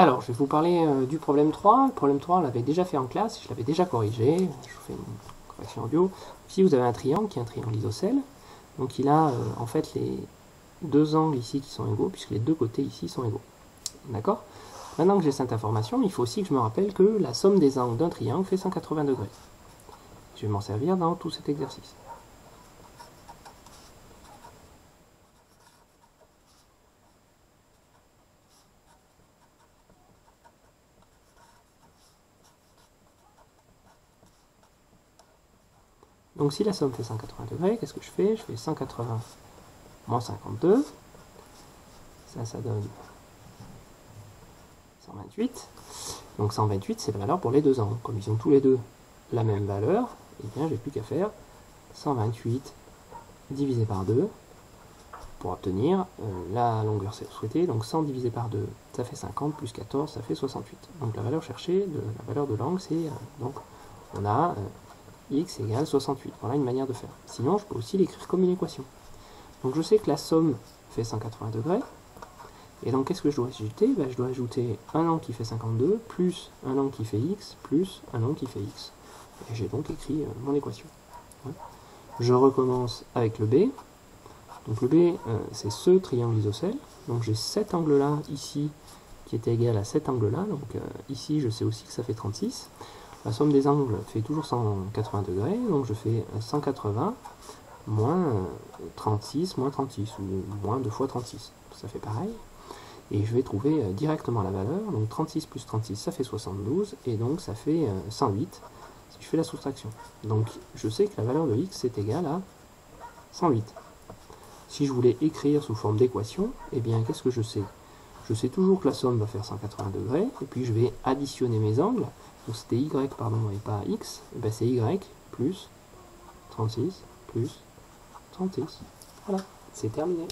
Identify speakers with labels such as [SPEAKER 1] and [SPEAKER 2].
[SPEAKER 1] Alors, je vais vous parler euh, du problème 3. Le problème 3, on l'avait déjà fait en classe, je l'avais déjà corrigé. Je vous fais une correction audio. Ici, vous avez un triangle qui est un triangle isocèle. Donc, il a euh, en fait les deux angles ici qui sont égaux, puisque les deux côtés ici sont égaux. D'accord? Maintenant que j'ai cette information, il faut aussi que je me rappelle que la somme des angles d'un triangle fait 180 degrés. Je vais m'en servir dans tout cet exercice. Donc si la somme fait 180 degrés, qu'est-ce que je fais? Je fais 180 moins 52. Ça, ça donne 128. Donc 128, c'est la valeur pour les deux angles. Comme ils ont tous les deux la même valeur, eh bien, j'ai plus qu'à faire 128 divisé par 2 pour obtenir euh, la longueur souhaitée. Donc 100 divisé par 2, ça fait 50, plus 14, ça fait 68. Donc la valeur cherchée, de, la valeur de l'angle, c'est... Euh, donc on a euh, x égale 68. Voilà une manière de faire. Sinon, je peux aussi l'écrire comme une équation. Donc je sais que la somme fait 180 degrés. Et donc qu'est-ce que je dois ajouter? Ben, Je dois ajouter un angle qui fait 52, plus un angle qui fait x, plus un angle qui fait x. Et j'ai donc écrit mon équation. Je recommence avec le B. Donc le B, euh, c'est ce triangle isocèle. Donc j'ai cet angle-là ici qui est égal à cet angle-là. Donc euh, ici, je sais aussi que ça fait 36. La somme des angles fait toujours 180 degrés. Donc je fais 180 moins 36 moins 36, ou moins 2 fois 36. Ça fait pareil. Et je vais trouver euh, directement la valeur. Donc 36 plus 36, ça fait 72. Et donc ça fait 108 je fais la soustraction. Donc je sais que la valeur de x est égale à 108. Si je voulais écrire sous forme d'équation, eh bien qu'est-ce que je sais? Je sais toujours que la somme va faire 180 degrés, et puis je vais additionner mes angles. Donc c'était y, pardon, et pas x, eh bien c'est y plus 36 plus 36. Voilà, c'est terminé.